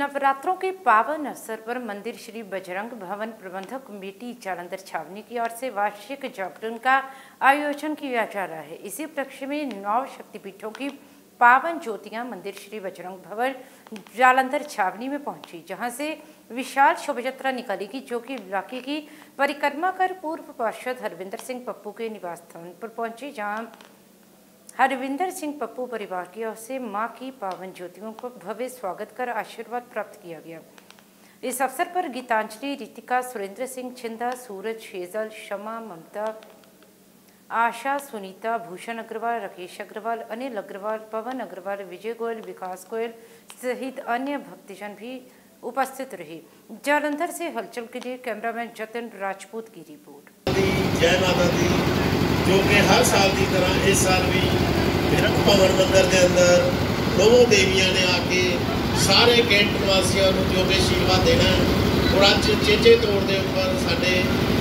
नवरात्रों के पावन अवसर पर मंदिर श्री बजरंग भवन प्रबंधक कमेटी जालंधर छावनी की ओर से वार्षिक जागरण का आयोजन किया जा रहा है। इसी उपलक्ष्य में नौ शक्तिपीठों की पावन ज्योतियाँ मंदिर श्री बजरंग भवन जालंधर छावनी में पहुँची, जहाँ से विशाल शोभा यात्रा निकालेगी जो कि इलाके की परिक्रमा कर पूर्व पार्षद हरविंदर सिंह पप्पू के निवास स्थान पर पहुँची, जहाँ हरविंदर सिंह पप्पू परिवार की ओर से माँ की पावन ज्योतियों को भव्य स्वागत कर आशीर्वाद प्राप्त किया गया। इस अवसर पर गीतांजलि, रितिका, सुरेंद्र सिंह, छिंदा, सूरज, शेजल, शमा, ममता, आशा, सुनीता, भूषण अग्रवाल, राकेश अग्रवाल, अनिल अग्रवाल, पवन अग्रवाल, विजय गोयल, विकास गोयल सहित अन्य भक्तजन भी उपस्थित रहे जालंधर से हलचल के लिए कैमरामैन जतन राजपूत की रिपोर्ट ਦੀ ਜੈ ਮਾਤਾ ਦੀ ਜੋ ਕਿ ਹਰ ਸਾਲ ਦੀ ਤਰ੍ਹਾਂ ਇਸ ਸਾਲ ਵੀ ਬਿਰਖ ਭਵਨ ਮੰਦਿਰ ਦੇ ਅੰਦਰ ਨੌ ਦੇਵੀਆਂ ਨੇ ਆ ਕੇ ਸਾਰੇ ਕੈਂਟ ਨਿਵਾਸੀਆਂ ਨੂੰ ਜੋ ਕਿ ਆਸ਼ੀਰਵਾਦ ਦੇਣਾ ਹੈ। ਔਰ ਅੱਜ ਚੇਚੇ ਤੌਰ ਦੇ ਉੱਪਰ ਸਾਡੇ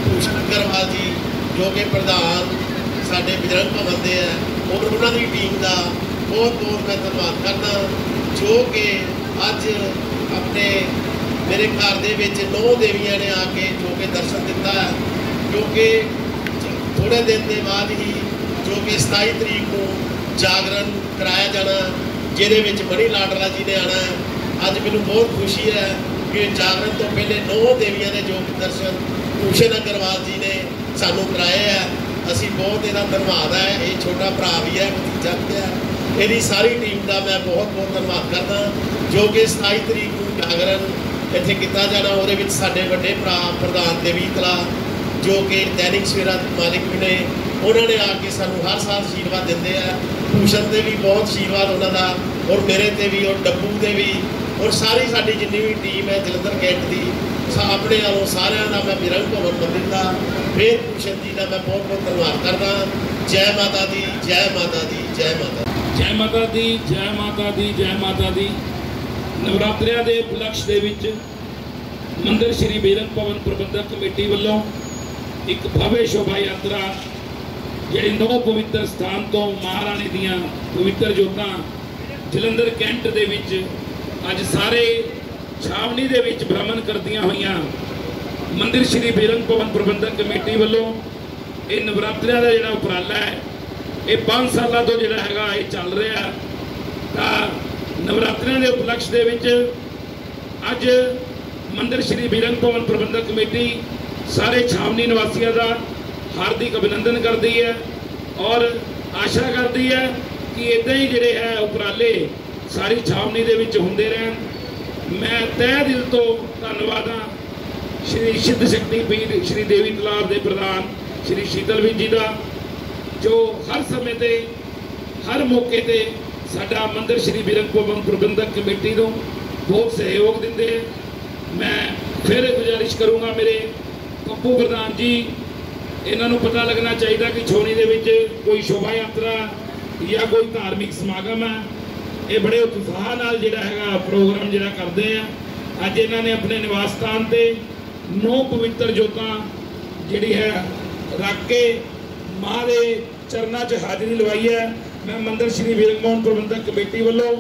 ਭੂਸ਼ਣ ਅਗਰਵਾਲ ਜੀ ਜੋ ਕਿ ਪ੍ਰਧਾਨ ਸਾਡੇ ਬਿਰਖ ਭਵਨ ਦੇ ਹੈ ਔਰ ਉਹਨਾਂ ਦੀ ਟੀਮ ਦਾ ਬਹੁਤ ਬਹੁਤ ਮੈਂ ਧੰਨਵਾਦ ਕਰਦਾ ਜੋ ਕਿ ਅੱਜ ਆਪਣੇ ਮੇਰੇ ਘਰ ਦੇ ਵਿੱਚ ਨੌ ਦੇਵੀਆਂ ਨੇ ਆ ਕੇ ਜੋ ਕਿ ਦਰਸ਼ਨ ਦਿੱਤਾ ਹੈ ਕਿਉਂਕਿ ਥੋੜੇ ਦਿਨ ਦੇ ਬਾਅਦ ਹੀ ਜੋ ਕਿ 27 ਤਰੀਕ ਨੂੰ ਜਾਗਰਣ ਕਰਾਇਆ ਜਾਣਾ ਜਿਹਦੇ ਵਿੱਚ ਮਣੀ ਲਾਡਲਾ ਜੀ ਨੇ ਆਣਾ ਅੱਜ ਮੈਨੂੰ ਬਹੁਤ ਖੁਸ਼ੀ ਹੈ ਕਿ ਜਾਗਰਣ ਤੋਂ ਪਹਿਲੇ ਨੌ ਦੇਵੀਆਂ ਨੇ ਜੋ ਕਿ ਦਰਸ਼ਨ ਭੂਸ਼ਣ ਅਗਰਵਾਲ ਜੀ ਨੇ ਸਾਨੂੰ ਕਰਾਏ ਹੈ। ਅਸੀਂ ਬਹੁਤ ਇਹਦਾ ਧੰਨਵਾਦ ਹੈ। ਇਹ ਛੋਟਾ ਭਰਾ ਵੀ ਹੈ, ਭਤੀਜਾ ਵੀ ਹੈ। ਇਹਦੀ ਸਾਰੀ ਟੀਮ ਦਾ ਮੈਂ ਬਹੁਤ ਬਹੁਤ ਧੰਨਵਾਦ ਕਰਦਾ ਜੋ ਕਿ 27 ਤਰੀਕ ਨੂੰ ਜਾਗਰਣ ਇੱਥੇ ਕੀਤਾ ਜਾਣਾ, ਉਹਦੇ ਵਿੱਚ ਸਾਡੇ ਵੱਡੇ ਭਰਾ ਪ੍ਰਧਾਨ ਦੇਵੀ ਕਲਾ, ਜੋ ਕਿ ਦੈਨਿਕ ਸਵੇਰਾ ਦੇ ਮਾਲਿਕ ਵੀ ਨੇ, ਉਹਨਾਂ ਨੇ ਆ ਕੇ ਸਾਨੂੰ ਹਰ ਸਾਲ ਆਸ਼ੀਰਵਾਦ ਦਿੰਦੇ ਆ। ਭੂਸ਼ਣ ਤੇ ਵੀ ਬਹੁਤ ਆਸ਼ੀਰਵਾਦ ਉਹਨਾਂ ਦਾ, ਔਰ ਮੇਰੇ ਤੇ ਵੀ, ਔਰ ਡੱਬੂ ਦੇ ਵੀ, ਔਰ ਸਾਰੀ ਸਾਡੀ ਜਿੰਨੀ ਵੀ ਟੀਮ ਹੈ ਜਲੰਧਰ ਕੈਂਟ ਦੀ, ਸਾ, ਆਪਣੇ ਵੱਲੋਂ ਸਾਰਿਆਂ ਦਾ ਮੈਂ ਬਿਰੰਗ ਭਵਨ ਮੰਦਿਰ ਦਾ ਫੇਰ ਭੂਸ਼ਣ ਜੀ ਦਾ ਮੈਂ ਬਹੁਤ ਬਹੁਤ ਧੰਨਵਾਦ ਕਰਦਾ ਜੈ ਮਾਤਾ ਦੀ, ਜੈ ਮਾਤਾ ਦੀ, ਜੈ ਮਾਤਾ ਦੀ। ਜੈ ਮਾਤਾ ਦੀ, ਜੈ ਮਾਤਾ ਦੀ, ਜੈ ਮਾਤਾ ਦੀ। ਨਵਰਾਤਰਿਆਂ ਦੇ ਉਪਲਕਸ਼ ਦੇ ਵਿੱਚ ਮੰਦਿਰ ਸ਼੍ਰੀ ਬੇਰੰਗ ਭਵਨ ਪ੍ਰਬੰਧਕ ਕਮੇਟੀ ਵੱਲੋਂ ਇੱਕ ਭव्य ਸ਼ੋਭਾ ਯਾਤਰਾ, ਜਿਹੜੀ ਨੌ ਪਵਿੱਤਰ ਸਥਾਨ ਤੋਂ ਮਹਾਰਾਣੀ ਦੀਆਂ ਪਵਿੱਤਰ ਜੋਤਾਂ ਜਲੰਧਰ ਕੈਂਟ ਦੇ ਵਿੱਚ ਅੱਜ ਸਾਰੇ ਛਾਵਣੀ ਦੇ ਵਿੱਚ ਭ੍ਰਮਣ ਕਰਦੀਆਂ ਹੋਈਆਂ ਮੰਦਿਰ ਸ਼੍ਰੀ ਬੇਰੰਗ ਭਵਨ ਪ੍ਰਬੰਧਕ ਕਮੇਟੀ ਵੱਲੋਂ ਇਹ ਨਵਰਾਤਰਿਆਂ ਦਾ ਜਿਹੜਾ ਉਪਰਾਲਾ ਹੈ ਇਹ 5 ਸਾਲਾਂ ਤੋਂ ਜਿਹੜਾ ਹੈਗਾ ਇਹ ਚੱਲ ਰਿਹਾ। ਤਾਂ ਨਵਰਾਤਰਿਆਂ ਦੇ ਉਪਲਕਸ਼ ਦੇ ਵਿੱਚ ਅੱਜ ਮੰਦਰ ਸ਼੍ਰੀ ਬੀਰੰਗ ਭਵਨ ਪ੍ਰਬੰਧਕ ਕਮੇਟੀ ਸਾਰੇ ਛਾਵਨੀ ਨਿਵਾਸੀਆਂ ਦਾ ਹਾਰਦਿਕ ਅਭਿਨੰਦਨ ਕਰਦੀ ਹੈ ਔਰ ਆਸ਼ਾ ਕਰਦੀ ਹੈ ਕਿ ਇਦਾਂ ਹੀ ਜਿਹੜੇ ਹੈ ਉਪਰਾਲੇ ਸਾਰੀ ਛਾਵਨੀ ਦੇ ਵਿੱਚ ਹੁੰਦੇ ਰਹਿਣ। ਮੈਂ ਤਹਿ ਦਿਲ ਤੋਂ ਧੰਨਵਾਦ ਹਾਂ ਸ਼੍ਰੀ ਸਿੱਧ ਸ਼ਕਤੀ ਪੀਰ ਸ਼੍ਰੀ ਦੇਵੀ ਤਲਾਬ ਦੇ ਪ੍ਰਧਾਨ ਸ਼੍ਰੀ ਸ਼ੀਤਲਵੀਰ ਜੀ ਦਾ ਜੋ ਹਰ ਸਮੇਂ ਤੇ, ਹਰ ਮੌਕੇ ਤੇ ਸਾਡਾ ਮੰਦਰ ਸ਼੍ਰੀ ਬੀਰੰਗ ਪ੍ਰਬੰਧਕ ਕਮੇਟੀ ਨੂੰ ਬਹੁਤ ਸਹਿਯੋਗ ਦਿੰਦੇ ਹੈ ਮੈਂ ਫਿਰ ਗੁਜ਼ਾਰਿਸ਼ ਕਰੂੰਗਾ ਮੇਰੇ ਪੱਪੂ ਪ੍ਰਧਾਨ ਜੀ, ਇਹਨਾਂ ਨੂੰ ਪਤਾ ਲੱਗਣਾ ਚਾਹੀਦਾ ਕਿ ਛੋਣੀ ਦੇ ਵਿੱਚ ਕੋਈ ਸ਼ੋਭਾ ਯਾਤਰਾ ਜਾਂ ਕੋਈ ਧਾਰਮਿਕ ਸਮਾਗਮ ਹੈ ਇਹ ਬੜੇ ਉਤਸ਼ਾਹ ਨਾਲ ਜਿਹੜਾ ਹੈਗਾ ਪ੍ਰੋਗਰਾਮ ਜਿਹੜਾ ਕਰਦੇ ਆ। ਅੱਜ ਇਹਨਾਂ ਨੇ ਆਪਣੇ ਨਿਵਾਸ ਸਥਾਨ ਤੇ ਨੌ ਪਵਿੱਤਰ ਜੋਤਾਂ ਜਿਹੜੀ ਹੈ ਰੱਖ ਕੇ ਮਾਂ ਦੇ ਚਰਨਾਂ 'ਚ ਹਾਜ਼ਰੀ ਲਵਾਈ ਹੈ। ਮੈਂ ਮੰਦਰ ਸ਼੍ਰੀ ਵੀਰਗਮੋਹਨ ਪ੍ਰਬੰਧਕ ਕਮੇਟੀ ਵੱਲੋਂ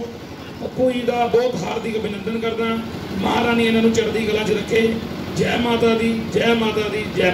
ਪੱਪੂ ਜੀ ਦਾ ਬਹੁਤ ਹਾਰਦਿਕ ਅਭਿਨੰਦਨ ਕਰਦਾ ਮਹਾਰਾਣੀ ਇਹਨਾਂ ਨੂੰ ਚੜ੍ਹਦੀ ਕਲਾ 'ਚ ਰੱਖੇ। ਜੈ ਮਾਤਾ ਦੀ, ਜੈ ਮਾਤਾ ਦੀ, ਜੈ